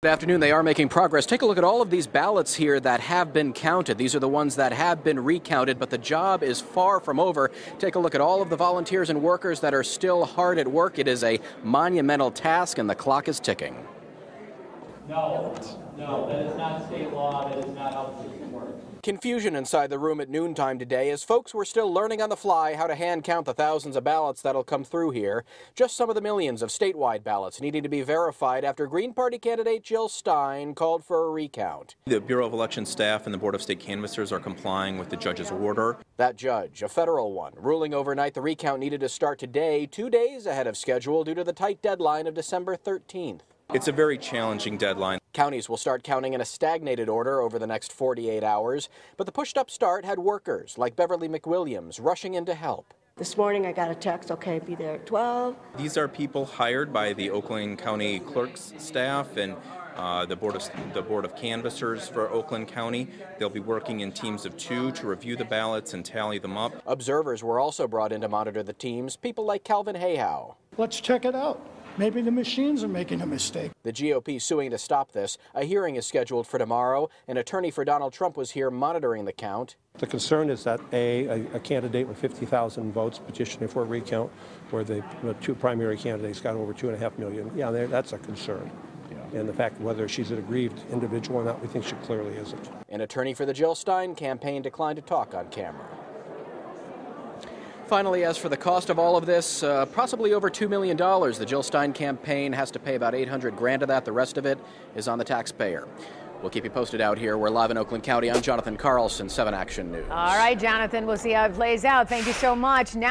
Good afternoon. They are making progress. Take a look at all of these ballots here that have been counted. These are the ones that have been recounted, but the job is far from over. Take a look at all of the volunteers and workers that are still hard at work. It is a monumental task, and the clock is ticking. No, no, that is not state law. That is not how the system works. Confusion inside the room at noontime today as folks were still learning on the fly how to hand count the thousands of ballots that'll come through here. Just some of the millions of statewide ballots needing to be verified after Green Party candidate Jill Stein called for a recount. The Bureau of Election staff and the Board of State Canvassers are complying with the judge's order. That judge, a federal one, ruling overnight the recount needed to start today, two days ahead of schedule due to the tight deadline of December 13th. It's a very challenging deadline. Counties will start counting in a stagnated order over the next 48 hours, but the pushed up start had workers like Beverly McWilliams rushing in to help. This morning I got a text, okay, be there at 12. These are people hired by the Oakland County Clerk's staff and uh, the board of the board of canvassers for Oakland County. They'll be working in teams of two to review the ballots and tally them up. Observers were also brought in to monitor the teams, people like Calvin Hayhow. Let's check it out. Maybe the machines are making a mistake. The GOP suing to stop this. A hearing is scheduled for tomorrow. An attorney for Donald Trump was here monitoring the count. The concern is that A, a, a candidate with 50,000 votes petitioning for a recount, where the, the two primary candidates got over two and a half million. Yeah, that's a concern. And the fact whether she's an aggrieved individual or not, we think she clearly isn't. An attorney for the Jill Stein campaign declined to talk on camera. Finally, as for the cost of all of this, uh, possibly over $2 million. The Jill Stein campaign has to pay about 800 grand of that. The rest of it is on the taxpayer. We'll keep you posted out here. We're live in Oakland County. I'm Jonathan Carlson, 7 Action News. All right, Jonathan, we'll see how it plays out. Thank you so much. Now